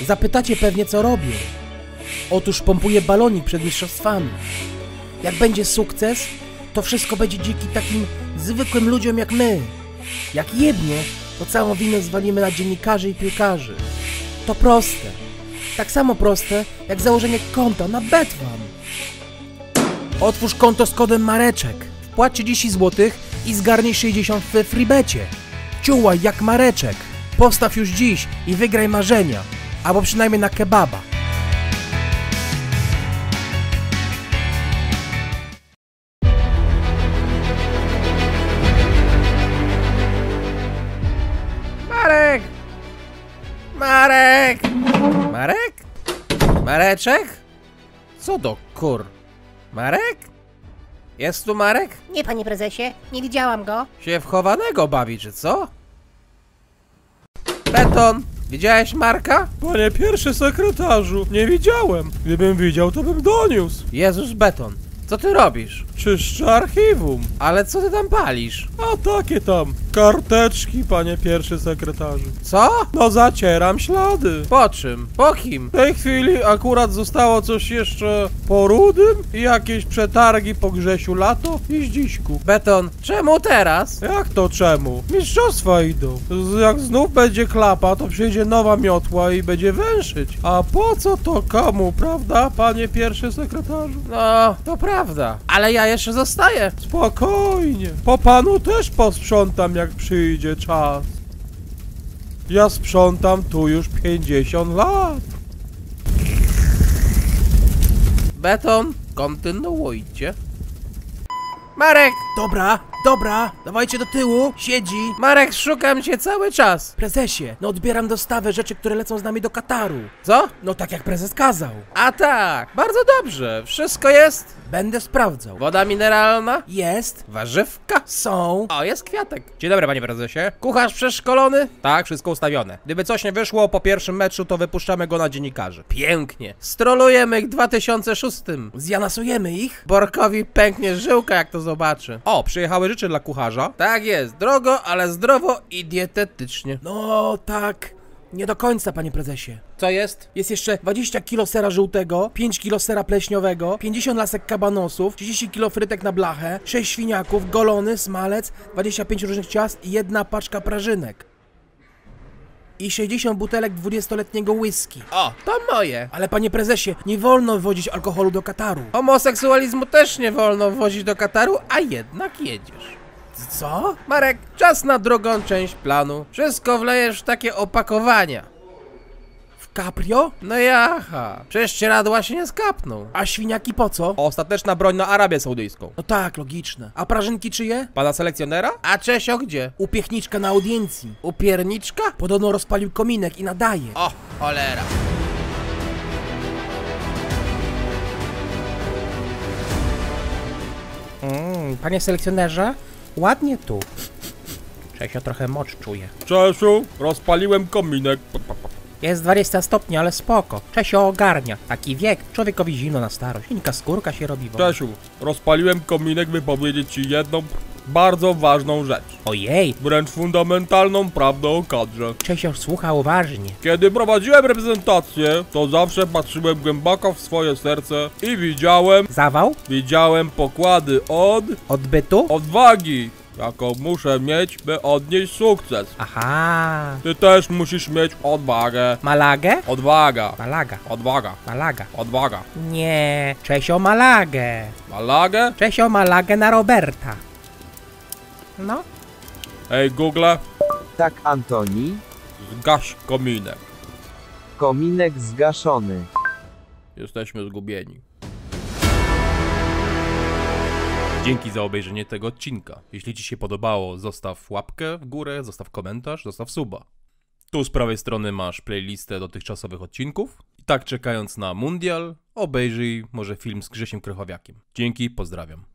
Zapytacie pewnie, co robię. Otóż pompuję balonik przed mistrzostwami. Jak będzie sukces, to wszystko będzie dzięki takim zwykłym ludziom jak my. Jak jednie, to całą winę zwalimy na dziennikarzy i piłkarzy. To proste. Tak samo proste, jak założenie konta na Betwam. Otwórz konto z kodem Mareczek. Wpłać 30 zł i zgarnij 60 w freebecie. Ciułaj jak Mareczek. Postaw już dziś i wygraj marzenia. Albo przynajmniej na kebaba. Marek! Marek! Marek? Mareczek? Co do kur? Marek? Jest tu Marek? Nie, panie prezesie, nie widziałam go. Się wchowanego bawi, czy co? Beton! Widziałeś Marka? Panie pierwszy sekretarzu, nie widziałem. Gdybym widział, to bym doniósł. Jezus Beton, co ty robisz? Czyszczę archiwum. Ale co ty tam palisz? A takie tam, karteczki, panie pierwszy sekretarzu. Co? No zacieram ślady. Po czym? Po kim? W tej chwili akurat zostało coś jeszcze po Rudym i jakieś przetargi po Grzesiu Lato i Zdziśku. Beton, czemu teraz? Jak to czemu? Mistrzostwa idą. Z- Jak znów będzie klapa, to przyjdzie nowa miotła i będzie węszyć. A po co to komu, prawda, panie pierwszy sekretarzu? No, to prawda. Ale ja jeszcze zostaję. Spokojnie. Po panu też posprzątam, jak przyjdzie czas. Ja sprzątam tu już 50 lat. Beton, kontynuujcie. Marek! Dobra, dobra, dawajcie do tyłu, siedzi. Marek, szukam cię cały czas. Prezesie, no odbieram dostawę rzeczy, które lecą z nami do Kataru. Co? No tak jak prezes kazał. A tak, bardzo dobrze, wszystko jest. Będę sprawdzał. Woda mineralna? Jest. Warzywka? Są. O, jest kwiatek. Dzień dobry, panie prezesie. Kucharz przeszkolony? Tak, wszystko ustawione. Gdyby coś nie wyszło po pierwszym meczu, to wypuszczamy go na dziennikarzy. Pięknie. Strolujemy ich w 2006. Zjanasujemy ich? Borkowi pęknie żyłka, jak to zobaczy. O, przyjechały rzeczy dla kucharza. Tak jest, drogo, ale zdrowo i dietetycznie. No, tak. Nie do końca, panie prezesie. Co jest? Jest jeszcze 20 kg sera żółtego, 5 kg sera pleśniowego, 50 lasek kabanosów, 30 kg frytek na blachę, 6 świniaków, golony, smalec, 25 różnych ciast i jedna paczka prażynek. I 60 butelek 20-letniego whisky. O, to moje. Ale panie prezesie, nie wolno wwozić alkoholu do Kataru. Homoseksualizmu też nie wolno wwozić do Kataru, a jednak jedziesz. Co? Marek, czas na drugą część planu. Wszystko wlejesz w takie opakowania. Caprio? No jaha. Prześcieradła się nie skapną. A świniaki po co? Ostateczna broń na Arabię Saudyjską. No tak, logiczne. A prażynki czyje? Pana selekcjonera? A Czesio gdzie? Upiechniczka na audiencji. Upierniczka? Podobno rozpalił kominek i nadaje. O, cholera. Mm, panie selekcjonerze, ładnie tu. Czesio trochę mocz czuje. Czesiu, rozpaliłem kominek. Jest 20 stopni, ale spoko. Czesio ogarnia. Taki wiek, człowiekowi zimno na starość. Inka skórka się robi. Bo... Czesiu, rozpaliłem kominek, by powiedzieć ci jedną bardzo ważną rzecz. Ojej, Wręcz fundamentalną prawdę o kadrze. Czesio słucha uważnie. Kiedy prowadziłem reprezentację, to zawsze patrzyłem głęboko w swoje serce i widziałem, Zawał? widziałem pokłady od Odbytu? odwagi, jaką muszę mieć, by odnieść sukces. Aha. Ty też musisz mieć odwagę. Malagę? Odwaga. Malaga. Odwaga. Malaga. Odwaga. Nie, Czesio Malagę. Malagę? Czesio Malagę na Roberta. No. Ej Google, Tak, Antoni. zgaś kominek. Kominek zgaszony. Jesteśmy zgubieni. Dzięki za obejrzenie tego odcinka. Jeśli Ci się podobało, zostaw łapkę w górę, zostaw komentarz, zostaw suba. Tu z prawej strony masz playlistę dotychczasowych odcinków. I tak czekając na mundial, obejrzyj może film z Grzesiem Krychowiakiem. Dzięki, pozdrawiam.